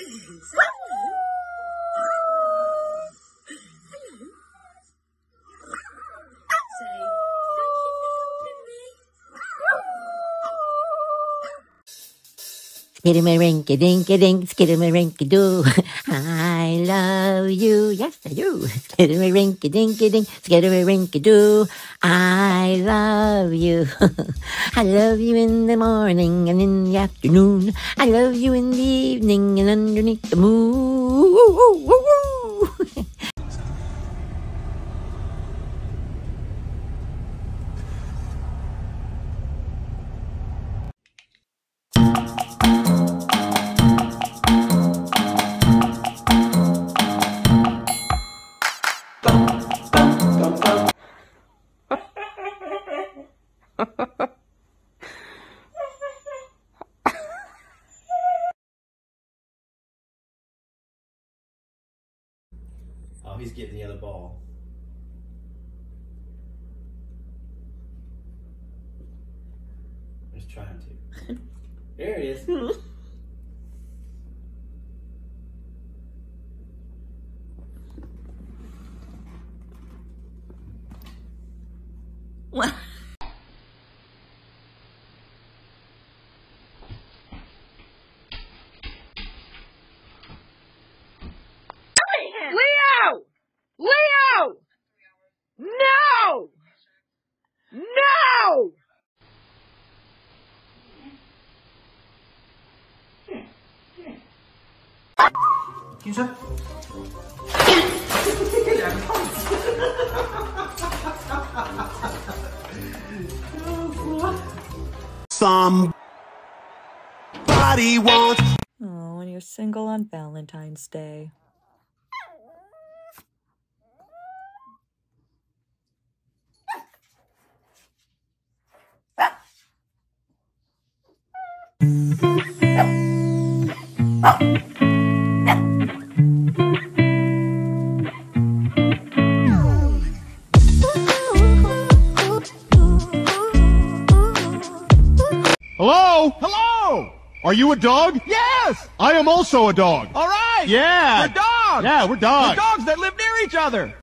Thank you. Skidamarinky dinky dink, skidamarinky doo. I love you, yes I do. Skidamarinky dinky dink, skidamarinky doo. I love you. I love you in the morning and in the afternoon. I love you in the evening and underneath the moon. Oh, he's getting the other ball. He's trying to. There he is. No! Somebody wants Oh, and you're single on Valentine's Day. Hello? Hello! Are you a dog? Yes! I am also a dog. All right. Yeah. We're dogs. Yeah, we're dogs. We're dogs that live near each other.